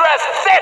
dress. Sit